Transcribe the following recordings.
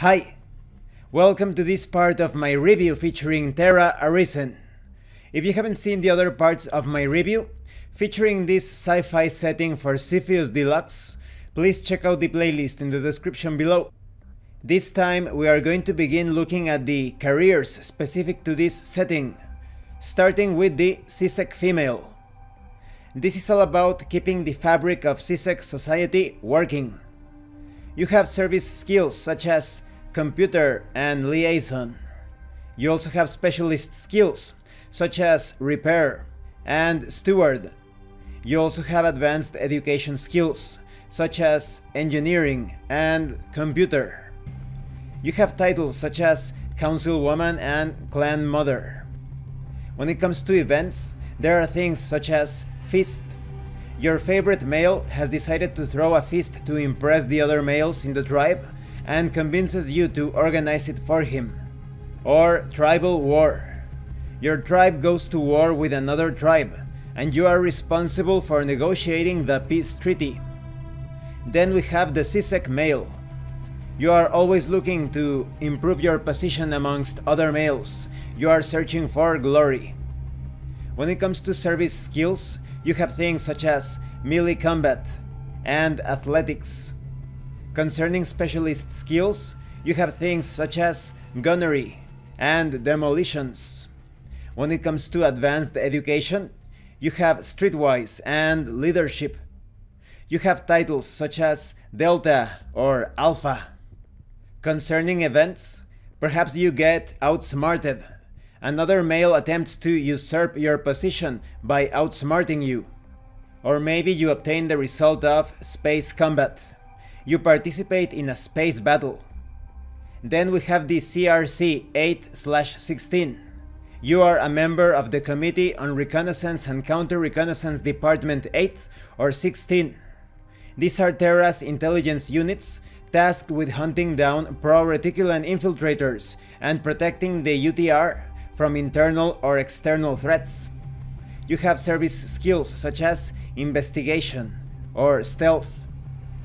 Hi! Welcome to this part of my review featuring Terra Arisen. If you haven't seen the other parts of my review, featuring this sci-fi setting for Cepheus Deluxe, please check out the playlist in the description below. This time we are going to begin looking at the careers specific to this setting, starting with the C-Sec female. This is all about keeping the fabric of C-Sec society working. You have service skills such as computer and liaison. You also have specialist skills such as repair and steward. You also have advanced education skills such as engineering and computer. You have titles such as councilwoman and clan mother. When it comes to events, there are things such as feast. Your favorite male has decided to throw a feast to impress the other males in the tribe and convinces you to organize it for him. Or tribal war. Your tribe goes to war with another tribe, and you are responsible for negotiating the peace treaty. Then we have the C-Sec male. You are always looking to improve your position amongst other males. You are searching for glory. When it comes to service skills, you have things such as melee combat and athletics. Concerning specialist skills, you have things such as gunnery and demolitions. When it comes to advanced education, you have streetwise and leadership. You have titles such as Delta or Alpha. Concerning events, perhaps you get outsmarted. Another male attempts to usurp your position by outsmarting you. Or maybe you obtain the result of space combat. You participate in a space battle. Then we have the CRC 8-16. You are a member of the Committee on Reconnaissance and Counter-Reconnaissance Department 8 or 16. These are Terra's intelligence units tasked with hunting down pro-reticulan infiltrators and protecting the UTR from internal or external threats. You have service skills such as investigation or stealth.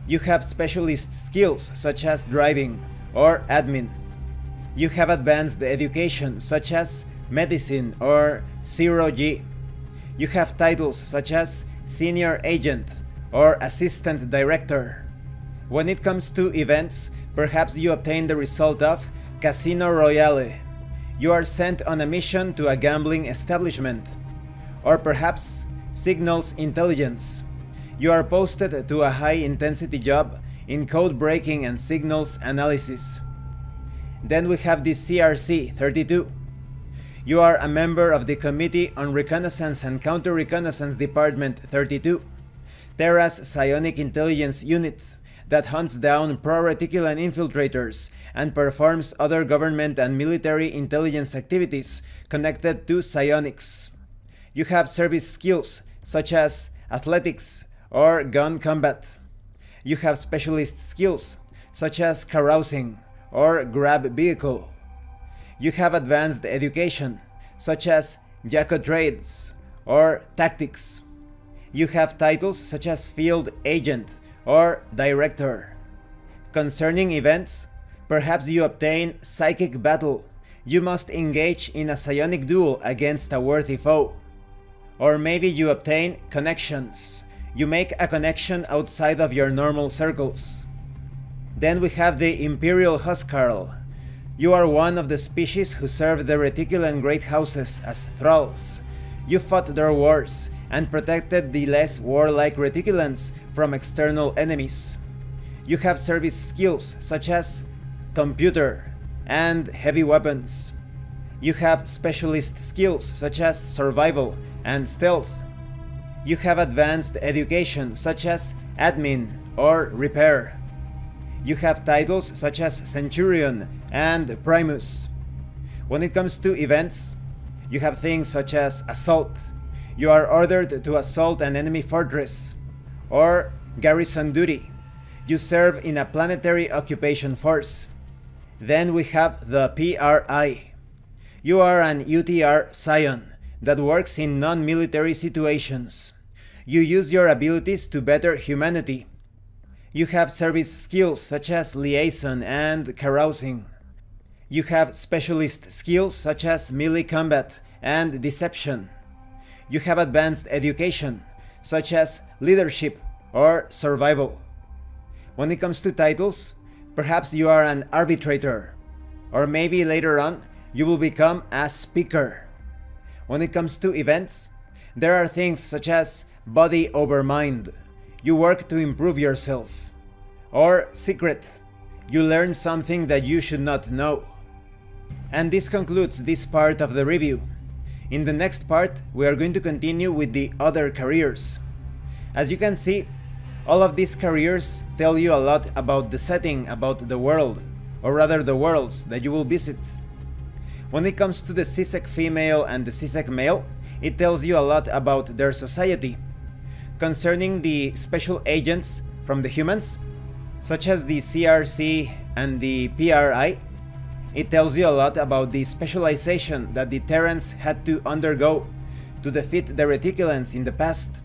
You have specialist skills such as driving or admin. You have advanced education such as medicine or zero G. You have titles such as senior agent or assistant director. When it comes to events, perhaps you obtain the result of Casino Royale. You are sent on a mission to a gambling establishment. Or perhaps Signals Intelligence. You are posted to a high intensity job in code breaking and signals analysis. Then we have the CRC 32. You are a member of the Committee on Reconnaissance and Counter-Reconnaissance Department 32, Terra's psionic intelligence unit that hunts down pro-reticulan infiltrators and performs other government and military intelligence activities connected to psionics. You have service skills such as athletics or gun combat. You have specialist skills such as carousing or grav vehicle. You have advanced education such as Jaco trades or tactics. You have titles such as field agent or director. Concerning events, perhaps you obtain psychic battle. You must engage in a psionic duel against a worthy foe. Or maybe you obtain connections. You make a connection outside of your normal circles. Then we have the Imperial Huscarl. You are one of the species who serve the Reticulan Great Houses as thralls. You fought their wars and protected the less warlike Reticulans from external enemies. You have service skills such as computer and heavy weapons. You have specialist skills such as survival and stealth. You have advanced education such as admin or repair. You have titles such as Centurion and Primus. When it comes to events, you have things such as Assault. You are ordered to assault an enemy fortress. Or Garrison Duty. You serve in a planetary occupation force. Then we have the PRI. You are an UTR Scion that works in non-military situations. You use your abilities to better humanity. You have service skills such as liaison and carousing. You have specialist skills such as melee combat and deception. You have advanced education such as leadership or survival. When it comes to titles, perhaps you are an arbitrator, or maybe later on you will become a speaker. When it comes to events, there are things such as body over mind. You work to improve yourself. Or secret. You learn something that you should not know. And this concludes this part of the review. In the next part, we are going to continue with the other careers. As you can see, all of these careers tell you a lot about the setting, about the world, or rather the worlds that you will visit. When it comes to the C-Sec female and the C-Sec male, it tells you a lot about their society. Concerning the special agents from the humans, such as the CRC and the PRI, it tells you a lot about the specialization that the Terrans had to undergo to defeat the Reticulans in the past.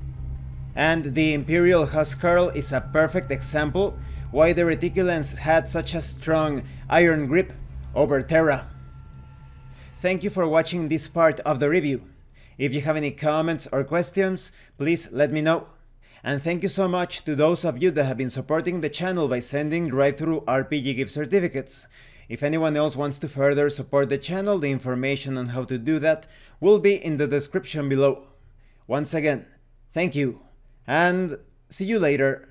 And the Imperial Huskarl is a perfect example why the Reticulans had such a strong iron grip over Terra. Thank you for watching this part of the review. If you have any comments or questions, please let me know. And thank you so much to those of you that have been supporting the channel by sending DriveThruRPG gift certificates. If anyone else wants to further support the channel, the information on how to do that will be in the description below. Once again, thank you and see you later.